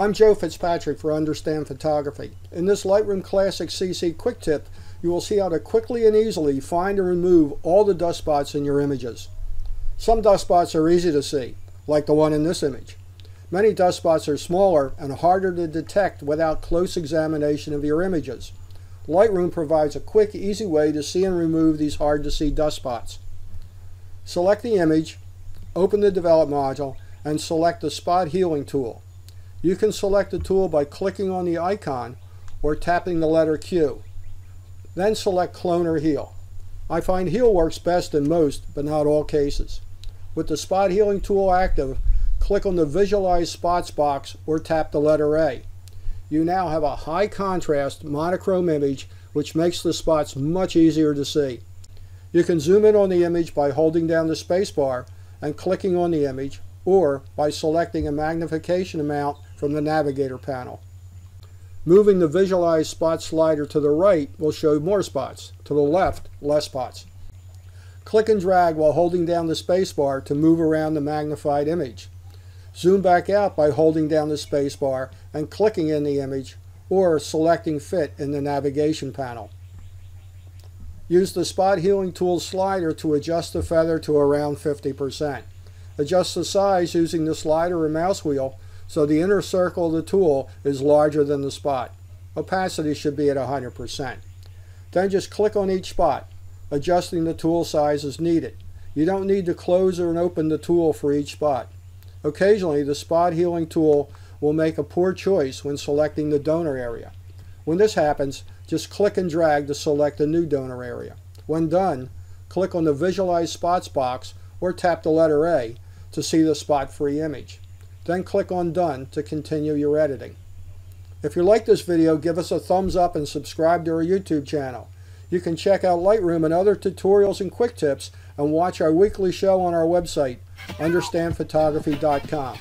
I'm Joe Fitzpatrick for Understand Photography. In this Lightroom Classic CC quick tip, you will see how to quickly and easily find and remove all the dust spots in your images. Some dust spots are easy to see, like the one in this image. Many dust spots are smaller and harder to detect without close examination of your images. Lightroom provides a quick, easy way to see and remove these hard to see dust spots. Select the image, open the Develop module, and select the Spot Healing tool. You can select the tool by clicking on the icon or tapping the letter Q. Then select Clone or Heal. I find Heal works best in most, but not all cases. With the Spot Healing tool active, click on the Visualize Spots box or tap the letter A. You now have a high contrast monochrome image which makes the spots much easier to see. You can zoom in on the image by holding down the spacebar and clicking on the image or by selecting a magnification amount from the Navigator panel. Moving the Visualize Spot slider to the right will show more spots, to the left, less spots. Click and drag while holding down the spacebar to move around the magnified image. Zoom back out by holding down the spacebar and clicking in the image or selecting Fit in the navigation panel. Use the Spot Healing Tool slider to adjust the feather to around 50%. Adjust the size using the slider or mouse wheel so the inner circle of the tool is larger than the spot. Opacity should be at 100%. Then just click on each spot, adjusting the tool size as needed. You don't need to close or open the tool for each spot. Occasionally, the spot healing tool will make a poor choice when selecting the donor area. When this happens, just click and drag to select a new donor area. When done, click on the Visualize Spots box or tap the letter A to see the spot-free image. Then click on Done to continue your editing. If you like this video, give us a thumbs up and subscribe to our YouTube channel. You can check out Lightroom and other tutorials and quick tips and watch our weekly show on our website, understandphotography.com.